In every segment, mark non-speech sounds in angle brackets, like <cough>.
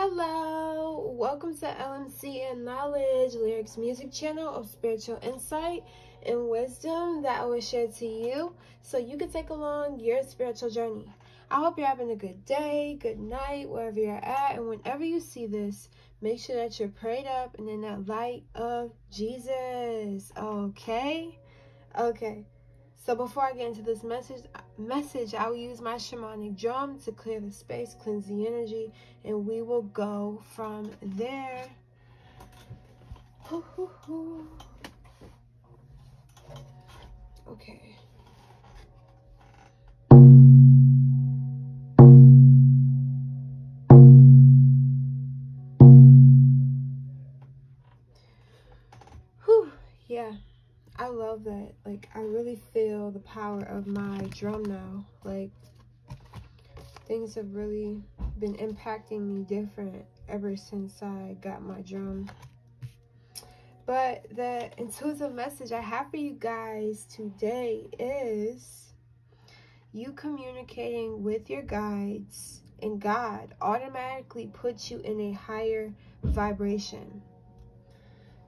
Hello, welcome to LMC and Knowledge, Lyriq's Music Channel of spiritual insight and wisdom that I will share to you so you can take along your spiritual journey. I hope you're having a good day, good night, wherever you're at, and whenever you see this, make sure that you're prayed up and in that light of Jesus. Okay? Okay. So before I get into this message, message, I'll use my shamanic drum to clear the space, cleanse the energy, and we will go from there. Okay. Really feel the power of my drum now. Like, things have really been impacting me different ever since I got my drum. But the intuitive message I have for you guys today is you communicating with your guides and God automatically puts you in a higher vibration.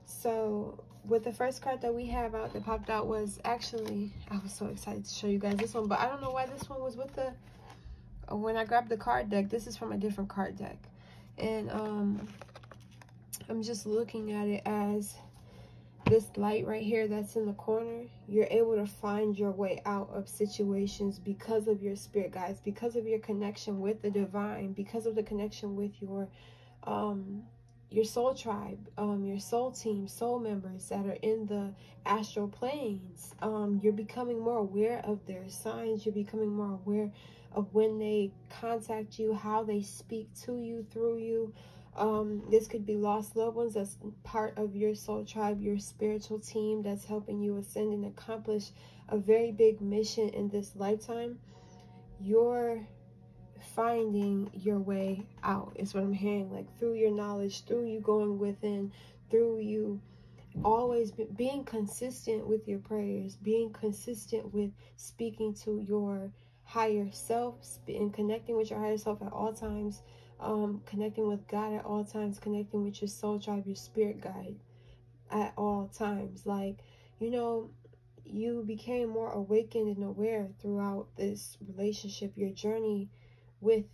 So with the first card that we have out that popped out was actually, I was so excited to show you guys this one, but I don't know why this one was with the, when I grabbed the card deck, this is from a different card deck. And um, I'm just looking at it as this light right here that's in the corner, you're able to find your way out of situations because of your spirit guides, because of your connection with the divine, because of the connection with your um, your soul tribe, um, your soul team, soul members that are in the astral planes. Um, you're becoming more aware of their signs. You're becoming more aware of when they contact you, how they speak to you, through you. Um, this could be lost loved ones that's part of your soul tribe, your spiritual team that's helping you ascend and accomplish a very big mission in this lifetime. Your finding your way out is what I'm hearing. Like through your knowledge, through you going within, through you always be, being consistent with your prayers, being consistent with speaking to your higher self and connecting with your higher self at all times, um, connecting with God at all times, connecting with your soul tribe, your spirit guide at all times. Like, you know, you became more awakened and aware throughout this relationship, your journey with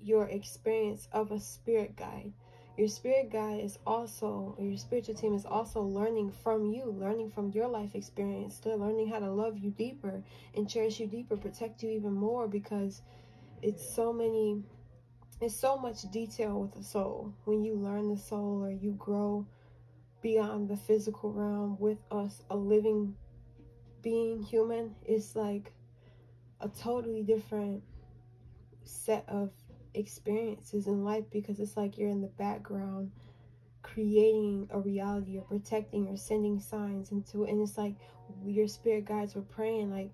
your experience of a spirit guide. Your spirit guide is also, your spiritual team is also learning from you, learning from your life experience. They're learning how to love you deeper and cherish you deeper, protect you even more because it's so many, it's so much detail with the soul. When you learn the soul or you grow beyond the physical realm with us, a living being human, it's like a totally different set of experiences in life because it's like you're in the background creating a reality. Or protecting or sending signs into it. And it's like your spirit guides were praying like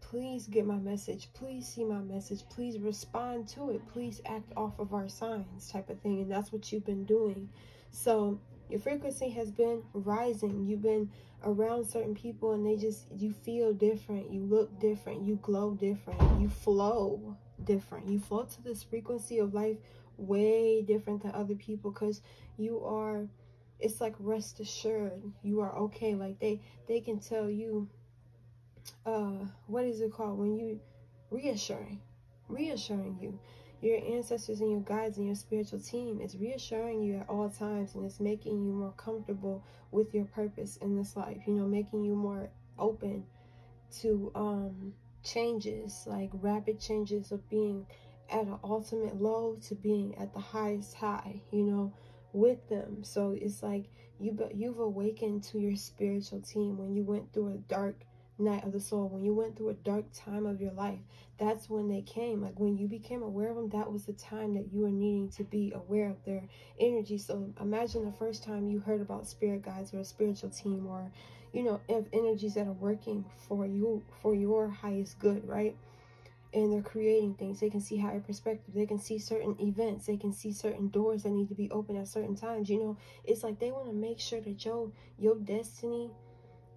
please get my message. Please see my message. Please respond to it. Please act off of our signs type of thing. And that's what you've been doing. So your frequency has been rising. You've been around certain people and they just you feel different. You look different. You glow different. You flow different. You flow to this frequency of life way different than other people because you are it's like rest assured. You are okay. Like they they can tell you uh what is it called when you reassuring reassuring you. Your ancestors and your guides and your spiritual team is reassuring you at all times and it's making you more comfortable with your purpose in this life you know making you more open to um changes, like rapid changes of being at an ultimate low to being at the highest high, you know, with them. So it's like you you've awakened to your spiritual team when you went through a dark night of the soul, when you went through a dark time of your life. That's when they came. Like when you became aware of them, that was the time that you were needing to be aware of their energy. So imagine the first time you heard about spirit guides or a spiritual team or you know, of energies that are working for you, for your highest good, right? And they're creating things. They can see higher perspective. They can see certain events. They can see certain doors that need to be open at certain times. You know, it's like they want to make sure that your your destiny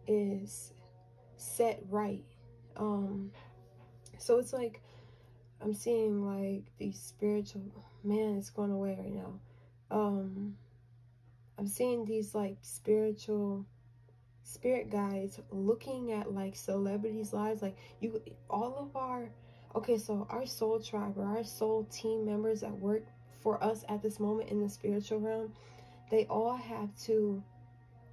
is set right. Um, so it's like I'm seeing like these spiritual man, it's going away right now. Um I'm seeing these like spiritual spirit guides looking at like celebrities' lives. Like you all of our okay, so our soul tribe or our soul team members that work for us at this moment in the spiritual realm, they all have to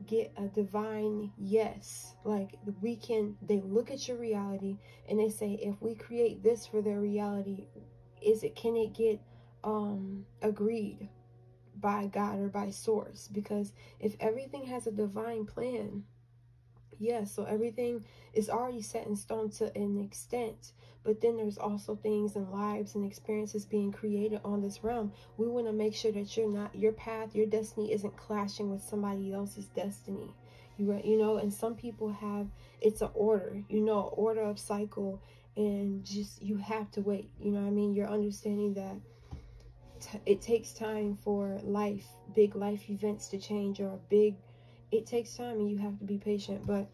get a divine yes. Like we can, they look at your reality and they say, if we create this for their reality, is it, can it get um agreed by God or by source? Because if everything has a divine plan, yeah, so everything is already set in stone to an extent but then there's also things and lives and experiences being created on this realm. We want to make sure that you're not, your path, your destiny isn't clashing with somebody else's destiny. You, you know, and some people have, it's an order, you know, order of cycle and just, you have to wait. You know I mean? You're understanding that it takes time for life, big life events to change or a big, it takes time and you have to be patient. But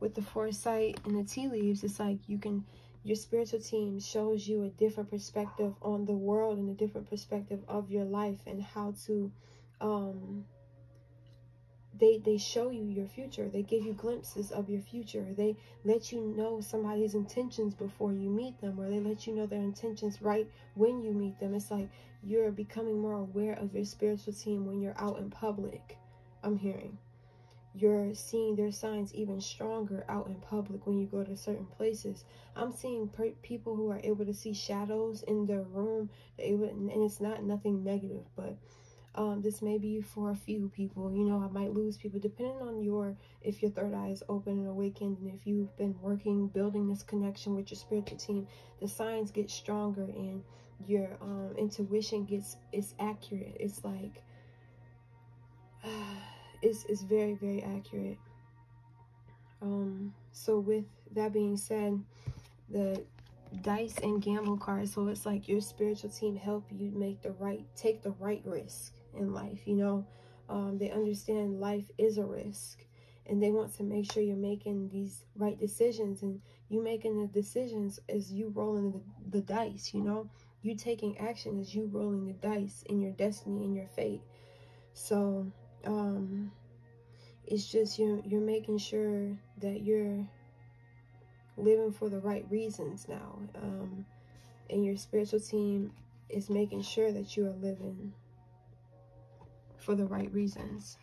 with the foresight and the tea leaves, it's like you can your spiritual team shows you a different perspective on the world and a different perspective of your life and how to um they they show you your future. They give you glimpses of your future. They let you know somebody's intentions before you meet them or they let you know their intentions right when you meet them. It's like you're becoming more aware of your spiritual team when you're out in public i'm hearing you're seeing their signs even stronger out in public when you go to certain places. I'm seeing people who are able to see shadows in their room, able, and it's not nothing negative, but um, this may be for a few people. You know, I might lose people depending on your, if your third eye is open and awakened, and if you've been working, building this connection with your spiritual team, the signs get stronger and your um, intuition gets, it's accurate. It's like, uh, <sighs> is is very very accurate. Um so with that being said the dice and gamble card so it's like your spiritual team help you make the right take the right risk in life you know? Um they understand life is a risk and they want to make sure you're making these right decisions and you making the decisions as you rolling the, the dice you know? You taking action as you rolling the dice in your destiny and your fate. So um it's just you're you're making sure that you're living for the right reasons now um and your spiritual team is making sure that you are living for the right reasons.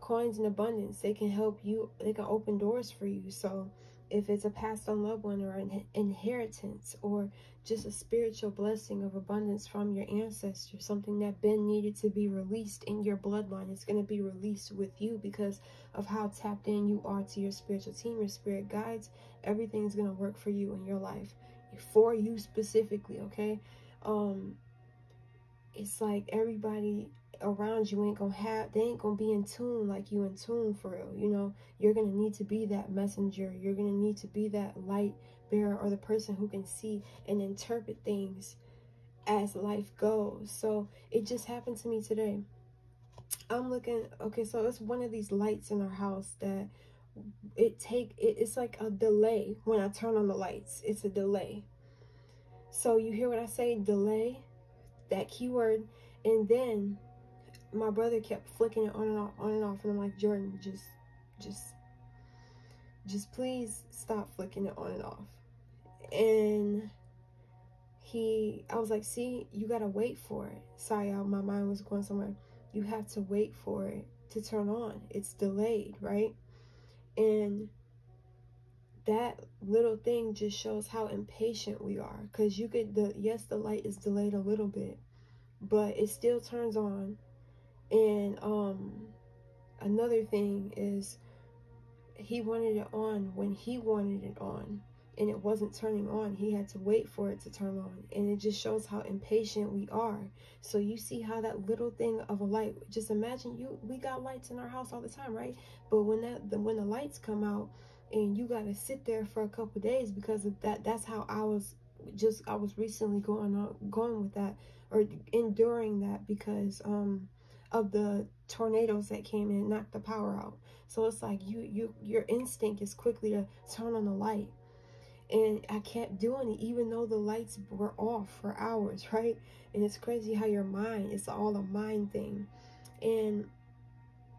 Coins in abundance they can help you they can open doors for you. So if it's a passed on loved one or an inheritance or just a spiritual blessing of abundance from your ancestors, something that been needed to be released in your bloodline, it's going to be released with you because of how tapped in you are to your spiritual team, your spirit guides. Everything's going to work for you in your life, for you specifically, okay? Um, it's like everybody around you ain't gonna have they ain't gonna be in tune like you in tune for real you know? You're gonna need to be that messenger. You're gonna need to be that light bearer or the person who can see and interpret things as life goes. So it just happened to me today. I'm looking okay so it's one of these lights in our house that it take it, it's like a delay when i turn on the lights. It's a delay. So you hear what i say? Delay that keyword. And then my brother kept flicking it on and off, on and off, and I'm like, Jordan, just, just, just please stop flicking it on and off. And he, I was like, see, you gotta wait for it. Sorry, y'all, my mind was going somewhere. You have to wait for it to turn on. It's delayed, right? And that little thing just shows how impatient we are. Because you could, the yes, the light is delayed a little bit, but it still turns on and um, another thing is he wanted it on when he wanted it on and it wasn't turning on. He had to wait for it to turn on. And it just shows how impatient we are. So you see how that little thing of a light, just imagine you, we got lights in our house all the time, right? But when that, the, when the lights come out and you got to sit there for a couple days because of that, that's how I was just, I was recently going on, going with that or enduring that because, um, of the tornadoes that came in and knocked the power out. So it's like you you your instinct is quickly to turn on the light. and I kept doing it even though the lights were off for hours, <laughs> right? And it's crazy how your mind, it's all a mind thing. And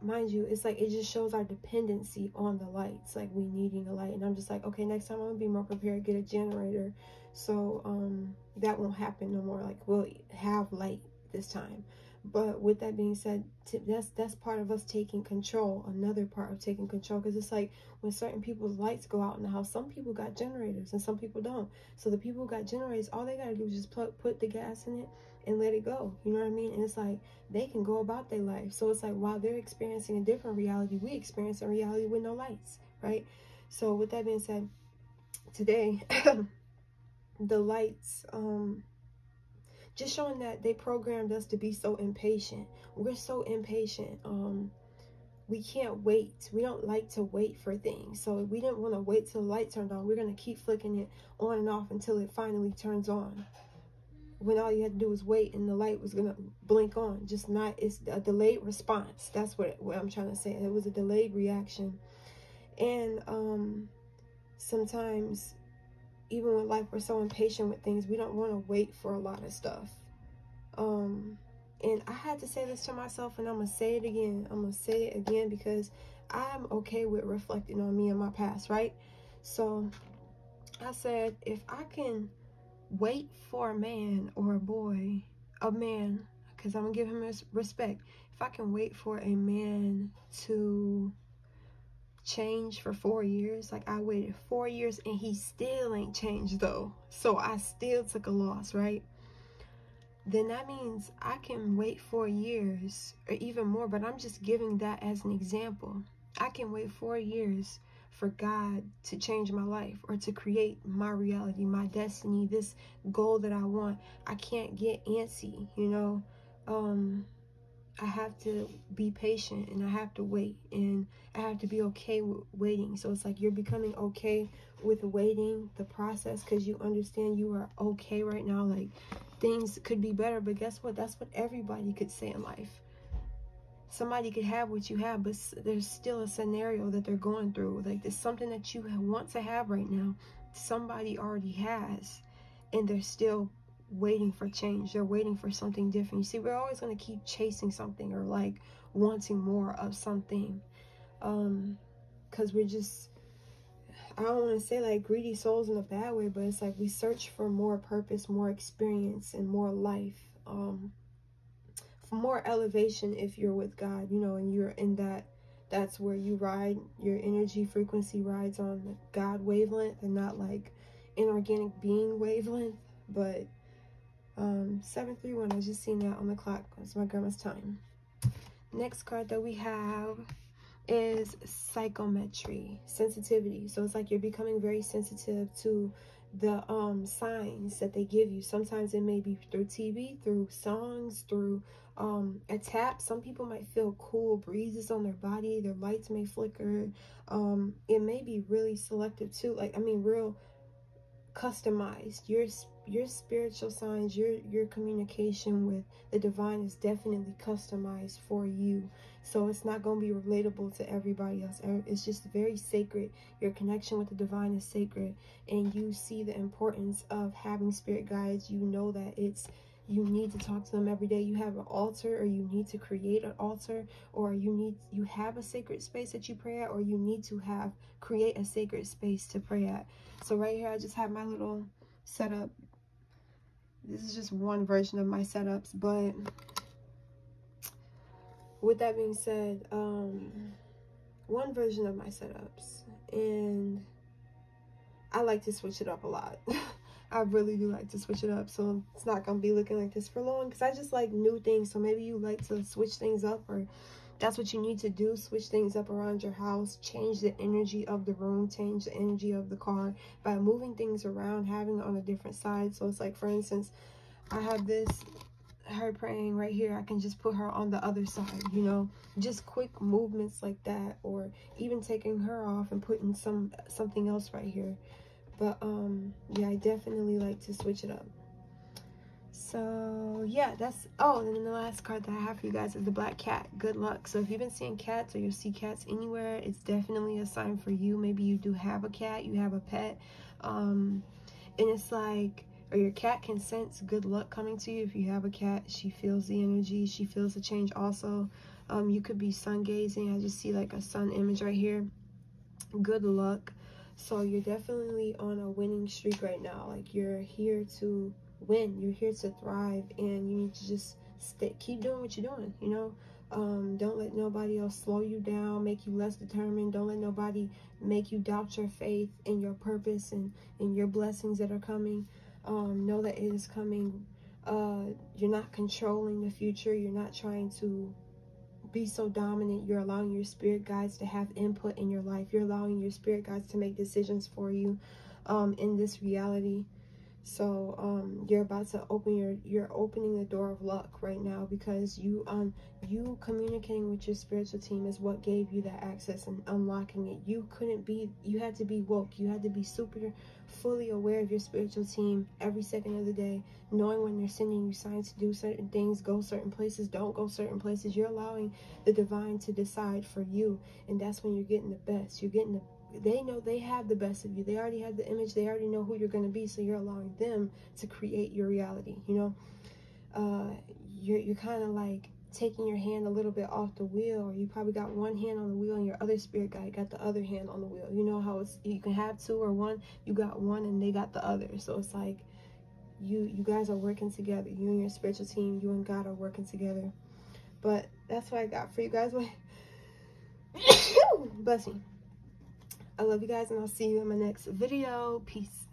mind you, it's like it just shows our dependency on the lights, like we needing a light. And I'm just like, okay, next time I'm gonna be more prepared, get a generator. So um that won't happen no more. Like we'll have light this time. But with that being said, that's that's part of us taking control. Another part of taking control, because it's like when certain people's lights go out in the house, some people got generators and some people don't. So the people who got generators, all they gotta do is just put put the gas in it and let it go. You know what I mean? And it's like they can go about their life. So it's like while they're experiencing a different reality, we experience a reality with no lights, right? So with that being said, today <coughs> the lights um just showing that they programmed us to be so impatient. We're so impatient. Um, we can't wait. We don't like to wait for things. So we didn't want to wait till the light turned on. We're going to keep flicking it on and off until it finally turns on. When all you had to do was wait and the light was going to blink on. Just not, it's a delayed response. That's what, what I'm trying to say. It was a delayed reaction. And um, sometimes even with life, we're so impatient with things. We don't want to wait for a lot of stuff. Um, and I had to say this to myself, and I'm going to say it again. I'm going to say it again because I'm okay with reflecting on me and my past, right? So I said, if I can wait for a man or a boy, a man, because I'm going to give him respect. If I can wait for a man to changed for four years. Like I waited four years and he still ain't changed though. So I still took a loss, right? Then that means I can wait four years or even more, but I'm just giving that as an example. I can wait four years for God to change my life or to create my reality, my destiny, this goal that I want. I can't get antsy, you know. Um, I have to be patient and I have to wait and I have to be okay with waiting. So it's like you're becoming okay with waiting the process because you understand you are okay right now. Like things could be better, but guess what? That's what everybody could say in life. Somebody could have what you have, but there's still a scenario that they're going through. Like there's something that you want to have right now. Somebody already has and they're still waiting for change. They're waiting for something different. You see, we're always going to keep chasing something or like wanting more of something. Um, cause we're just, I don't want to say like greedy souls in a bad way, but it's like we search for more purpose, more experience, and more life. Um, for more elevation if you're with God, you know, and you're in that, that's where you ride, your energy frequency rides on the God wavelength and not like inorganic being wavelength. But um, 731, I just seen that on the clock. It's my grandma's time. Next card that we have is psychometry, sensitivity. So it's like you're becoming very sensitive to the um, signs that they give you. Sometimes it may be through TV, through songs, through um, a tap. Some people might feel cool breezes on their body. Their lights may flicker. Um, it may be really selective too. Like, I mean, real customized. Your your spiritual signs, your your communication with the divine is definitely customized for you. So it's not going to be relatable to everybody else. Er, it's just very sacred. Your connection with the divine is sacred and you see the importance of having spirit guides. You know that it's you need to talk to them every day you have an altar or you need to create an altar or you need you have a sacred space that you pray at or you need to have create a sacred space to pray at so right here i just have my little setup this is just one version of my setups but with that being said um one version of my setups and i like to switch it up a lot <laughs> I really do like to switch it up. So it's not going to be looking like this for long because I just like new things. So maybe you like to switch things up or that's what you need to do. Switch things up around your house. Change the energy of the room. Change the energy of the car by moving things around, having it on a different side. So it's like, for instance, I have this her praying right here i can just put her on the other side you know just quick movements like that or even taking her off and putting some something else right here but um yeah i definitely like to switch it up so yeah that's oh and then the last card that i have for you guys is the black cat good luck so if you've been seeing cats or you see cats anywhere it's definitely a sign for you maybe you do have a cat you have a pet Um, and it's like, or your cat can sense good luck coming to you. If you have a cat, she feels the energy. She feels the change also. Um, you could be sun gazing. I just see like a sun image right here. Good luck. So you're definitely on a winning streak right now. Like you're here to win. You're here to thrive and you need to just stay, keep doing what you're doing, you know? Um, don't let nobody else slow you down, make you less determined. Don't let nobody make you doubt your faith and your purpose and, and your blessings that are coming. Um, know that it is coming. Uh, you're not controlling the future. You're not trying to be so dominant. You're allowing your spirit guides to have input in your life. You're allowing your spirit guides to make decisions for you um, in this reality. So um, you're about to open your you're opening the door of luck right now because you um you communicating with your spiritual team is what gave you that access and unlocking it. You couldn't be you had to be woke. You had to be super fully aware of your spiritual team every second of the day, knowing when they're sending you signs to do certain things, go certain places, don't go certain places. You're allowing the divine to decide for you, and that's when you're getting the best. You're getting the they know they have the best of you. They already have the image. They already know who you're going to be. So you're allowing them to create your reality. You know, uh, you're, you're kind of like taking your hand a little bit off the wheel or you probably got one hand on the wheel and your other spirit guide got the other hand on the wheel you know how it's you can have two or one you got one and they got the other so it's like you you guys are working together you and your spiritual team you and god are working together but that's what i got for you guys <laughs> bless you I love you guys and I'll see you in my next video. Peace.